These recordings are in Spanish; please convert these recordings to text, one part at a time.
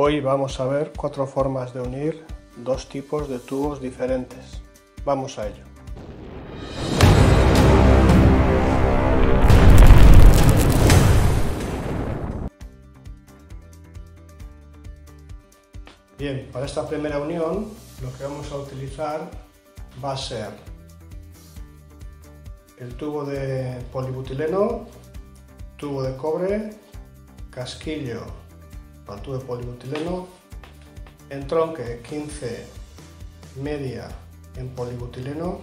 Hoy vamos a ver cuatro formas de unir dos tipos de tubos diferentes. Vamos a ello. Bien, para esta primera unión lo que vamos a utilizar va a ser el tubo de polibutileno, tubo de cobre, casquillo tubo de polibutileno, entronque 15 media en polibutileno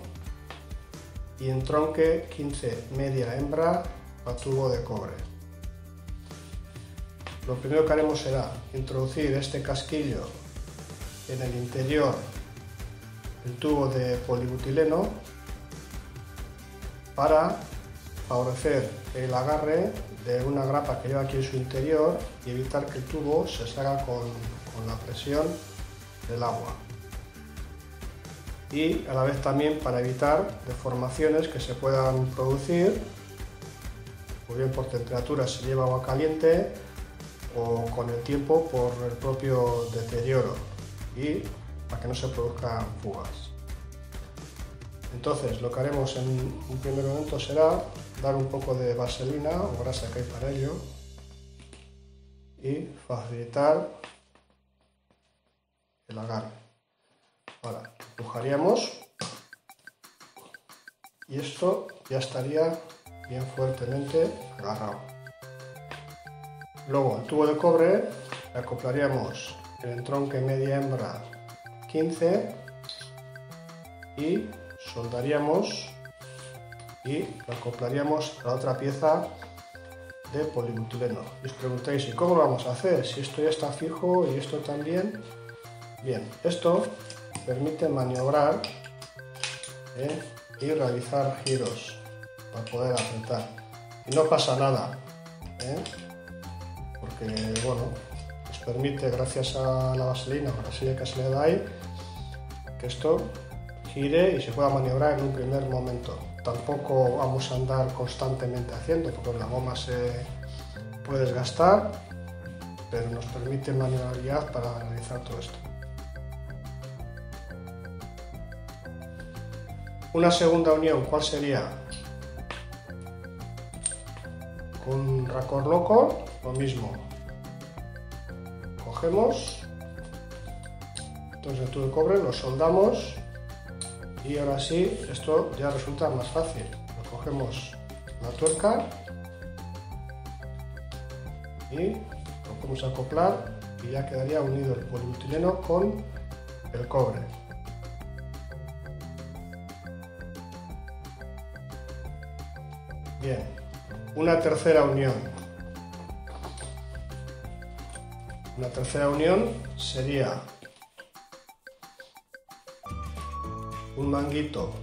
y entronque 15 media hembra para tubo de cobre. Lo primero que haremos será introducir este casquillo en el interior del tubo de polibutileno para favorecer el agarre de una grapa que lleva aquí en su interior y evitar que el tubo se salga con, la presión del agua. Y a la vez también para evitar deformaciones que se puedan producir, o bien por temperatura si lleva agua caliente o con el tiempo por el propio deterioro y para que no se produzcan fugas. Entonces lo que haremos en un primer momento será dar un poco de vaselina o grasa que hay para ello y facilitar el agarre. Ahora empujaríamos y esto ya estaría bien fuertemente agarrado. Luego el tubo de cobre le acoplaríamos el entronque media hembra 15 y soldaríamos y lo acoplaríamos a la otra pieza de polibutileno. Y os preguntáis, ¿y cómo lo vamos a hacer? Si esto ya está fijo y esto también. Bien, esto permite maniobrar ¿eh? y realizar giros para poder apretar. Y no pasa nada, ¿eh? porque bueno, os permite, gracias a la vaselina o la que se le ahí, que esto gire y se pueda maniobrar en un primer momento. Tampoco vamos a andar constantemente haciendo porque la goma se puede desgastar, pero nos permite maniobrabilidad para realizar todo esto. Una segunda unión, ¿cuál sería? Con racor loco, lo mismo. Cogemos, entonces el tubo de cobre, lo soldamos y ahora sí esto ya resulta más fácil. Lo cogemos la tuerca y lo podemos acoplar y ya quedaría unido el polibutileno con el cobre. Bien una tercera unión. Una tercera unión sería un manguito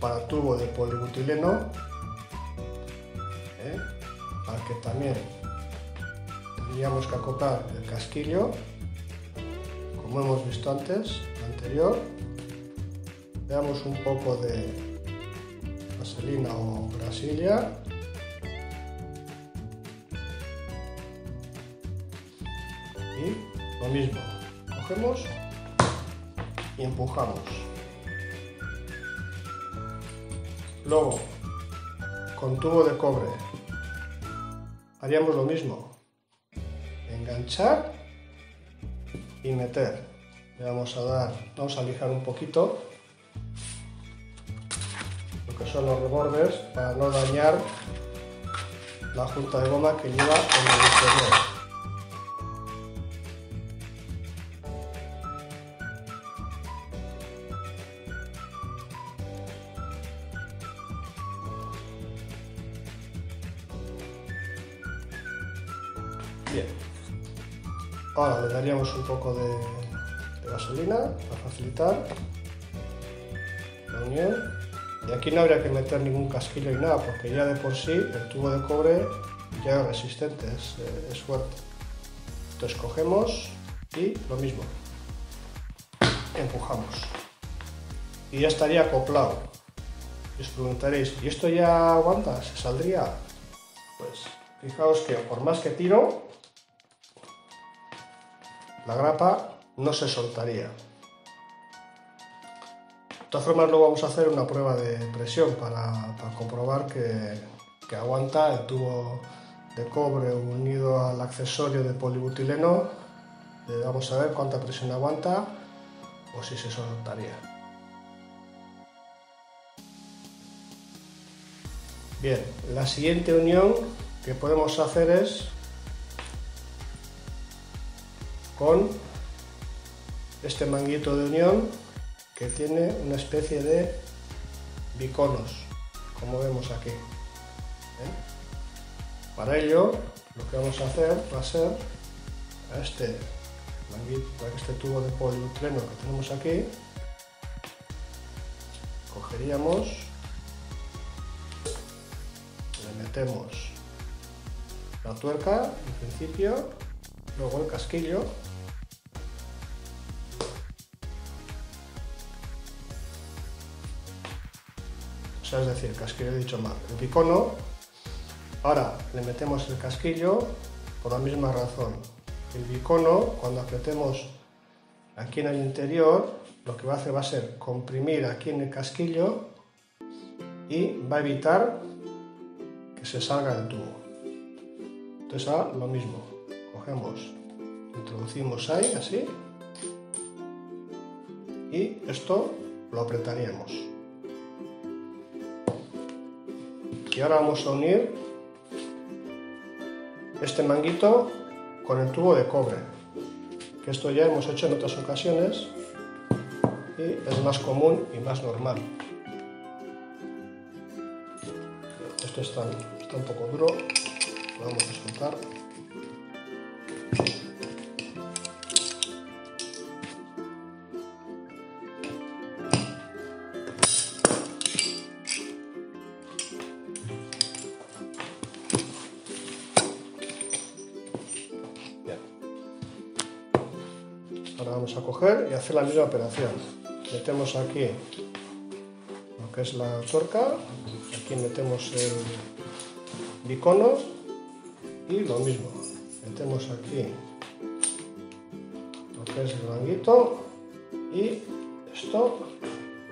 para tubo de polibutileno ¿eh? para que también tendríamos que acoplar el casquillo como hemos visto antes anterior. Veamos un poco de vaselina o grasilla y lo mismo cogemos y empujamos Luego, con tubo de cobre, haríamos lo mismo. Enganchar y meter. Le vamos a dar, vamos a lijar un poquito lo que son los reborders para no dañar la junta de goma que lleva en el interior. Bien. Ahora le daríamos un poco de, gasolina para facilitar la unión. Y aquí no habría que meter ningún casquillo y nada, porque ya de por sí el tubo de cobre ya es resistente, es, eh, es fuerte. Entonces cogemos y lo mismo, empujamos. Y ya estaría acoplado. Y os preguntaréis, ¿y esto ya aguanta? ¿Se saldría? Pues fijaos que por más que tiro, la grapa no se soltaría. De todas formas, luego vamos a hacer una prueba de presión para, comprobar que, que, aguanta el tubo de cobre unido al accesorio de polibutileno. Eh, vamos a ver cuánta presión aguanta o si se soltaría. Bien, la siguiente unión que podemos hacer es con este manguito de unión que tiene una especie de biconos, como vemos aquí. ¿eh? Para ello, lo que vamos a hacer va a ser a este manguito, este tubo de poliutreno que tenemos aquí, cogeríamos, le metemos la tuerca en principio, luego el casquillo o sea, es decir, casquillo he dicho mal, el bicono, ahora le metemos el casquillo por la misma razón. El bicono, cuando apretemos aquí en el interior, lo que va a hacer va a ser comprimir aquí en el casquillo y va a evitar que se salga el tubo. Entonces ahora lo mismo, cogemos, introducimos ahí, así, y esto lo apretaríamos. Y ahora vamos a unir este manguito con el tubo de cobre que esto ya hemos hecho en otras ocasiones y es más común y más normal. Esto está, está un poco duro lo vamos a soltar Ahora vamos a coger y hacer la misma operación. Metemos aquí lo que es la tuerca, aquí metemos el bicono y lo mismo. Metemos aquí lo que es el manguito y esto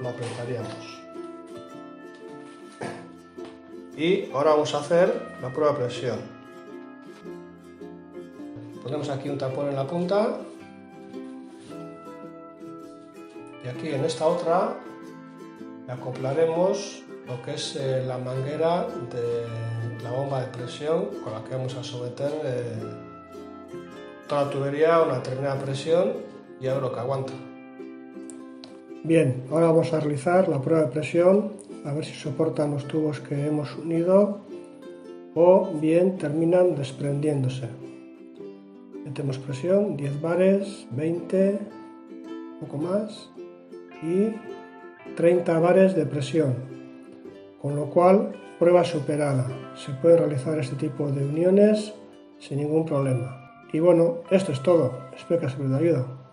lo apretaríamos. Y ahora vamos a hacer la prueba de presión. Ponemos aquí un tapón en la punta y aquí en esta otra le acoplaremos lo que es eh, la manguera de la bomba de presión con la que vamos a someter eh, toda la tubería a una determinada presión y a ver lo que aguanta. Bien, ahora vamos a realizar la prueba de presión a ver si soportan los tubos que hemos unido o bien terminan desprendiéndose. Metemos presión, 10 bares, 20, un poco más y 30 bares de presión, con lo cual prueba superada. Se puede realizar este tipo de uniones sin ningún problema. Y bueno, esto es todo. Espero que os haya de ayuda.